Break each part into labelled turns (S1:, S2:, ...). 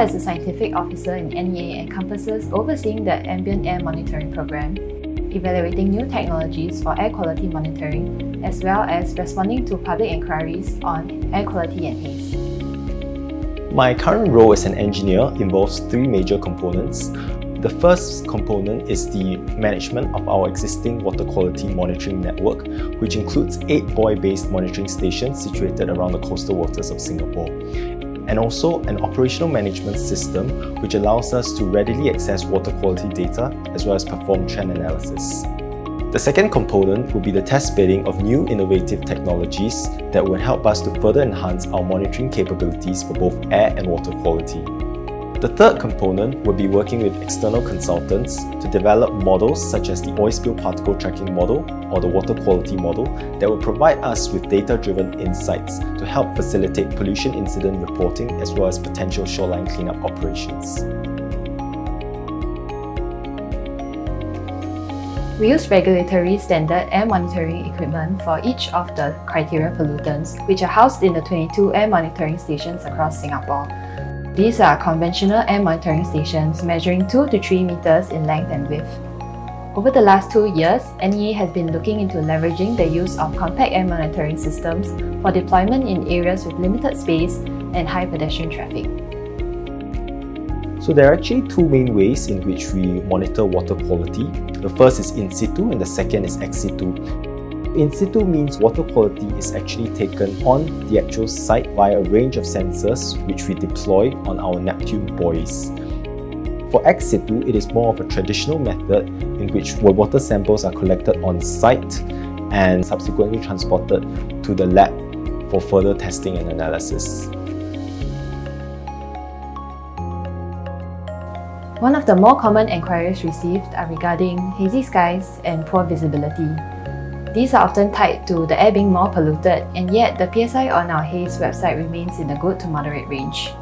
S1: as a scientific officer in NEA encompasses overseeing the ambient air monitoring program, evaluating new technologies for air quality monitoring, as well as responding to public inquiries on air quality and haze.
S2: My current role as an engineer involves three major components. The first component is the management of our existing water quality monitoring network, which includes eight buoy-based monitoring stations situated around the coastal waters of Singapore and also an operational management system which allows us to readily access water quality data as well as perform trend analysis. The second component will be the test bedding of new innovative technologies that will help us to further enhance our monitoring capabilities for both air and water quality. The third component will be working with external consultants to develop models such as the oil spill particle tracking model or the water quality model that will provide us with data-driven insights to help facilitate pollution incident reporting as well as potential shoreline cleanup operations.
S1: We use regulatory standard air monitoring equipment for each of the criteria pollutants, which are housed in the 22 air monitoring stations across Singapore. These are conventional air monitoring stations measuring 2 to 3 meters in length and width. Over the last two years, NEA has been looking into leveraging the use of compact air monitoring systems for deployment in areas with limited space and high pedestrian traffic.
S2: So there are actually two main ways in which we monitor water quality. The first is in situ and the second is ex situ. In situ means water quality is actually taken on the actual site via a range of sensors which we deploy on our Neptune buoys. For ex situ, it is more of a traditional method in which water samples are collected on site and subsequently transported to the lab for further testing and analysis.
S1: One of the more common enquiries received are regarding hazy skies and poor visibility. These are often tied to the air being more polluted, and yet the PSI on our haze website remains in the good to moderate range.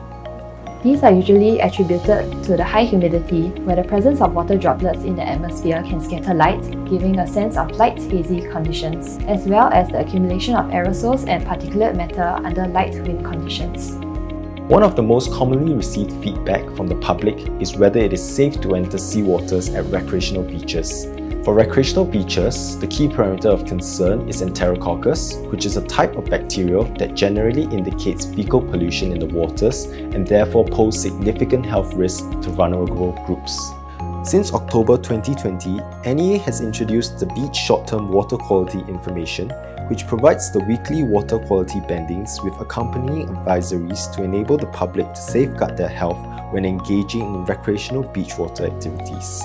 S1: These are usually attributed to the high humidity, where the presence of water droplets in the atmosphere can scatter light, giving a sense of light hazy conditions, as well as the accumulation of aerosols and particulate matter under light wind conditions.
S2: One of the most commonly received feedback from the public is whether it is safe to enter seawaters at recreational beaches. For recreational beaches, the key parameter of concern is Enterococcus, which is a type of bacteria that generally indicates fecal pollution in the waters and therefore pose significant health risks to vulnerable groups. Since October 2020, NEA has introduced the Beach Short-Term Water Quality Information, which provides the weekly water quality bandings with accompanying advisories to enable the public to safeguard their health when engaging in recreational beach water activities.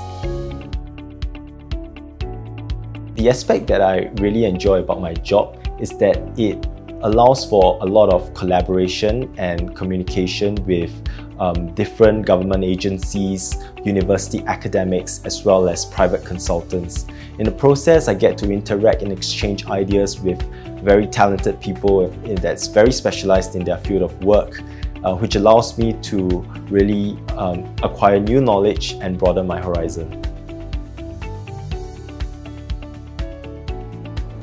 S2: The aspect that I really enjoy about my job is that it allows for a lot of collaboration and communication with um, different government agencies, university academics, as well as private consultants. In the process, I get to interact and exchange ideas with very talented people that's very specialized in their field of work, uh, which allows me to really um, acquire new knowledge and broaden my horizon.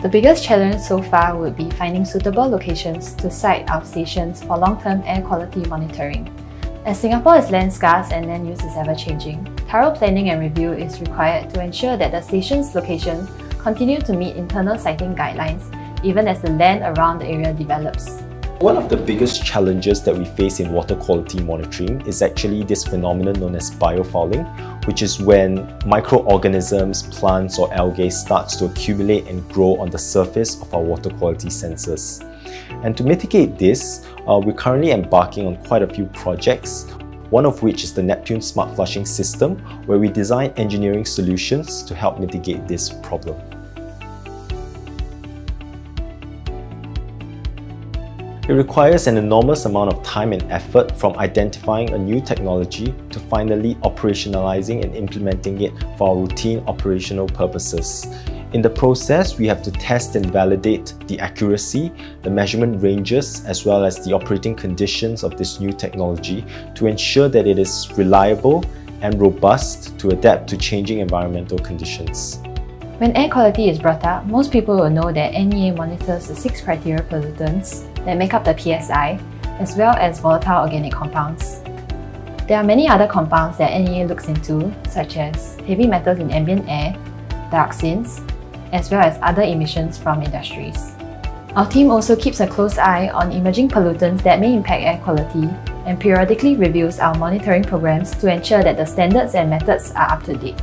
S1: The biggest challenge so far would be finding suitable locations to site our stations for long-term air quality monitoring. As Singapore is land scarce and land use is ever changing, thorough planning and review is required to ensure that the station's location continue to meet internal siting guidelines even as the land around the area develops.
S2: One of the biggest challenges that we face in water quality monitoring is actually this phenomenon known as biofouling, which is when microorganisms, plants or algae starts to accumulate and grow on the surface of our water quality sensors. And to mitigate this, uh, we're currently embarking on quite a few projects, one of which is the Neptune Smart Flushing System, where we design engineering solutions to help mitigate this problem. It requires an enormous amount of time and effort from identifying a new technology to finally operationalizing and implementing it for routine operational purposes. In the process, we have to test and validate the accuracy, the measurement ranges, as well as the operating conditions of this new technology to ensure that it is reliable and robust to adapt to changing environmental conditions.
S1: When air quality is brought up, most people will know that NEA monitors the six criteria pollutants that make up the PSI, as well as volatile organic compounds. There are many other compounds that NEA looks into, such as heavy metals in ambient air, dioxins, as well as other emissions from industries. Our team also keeps a close eye on emerging pollutants that may impact air quality and periodically reviews our monitoring programs to ensure that the standards and methods are up to date.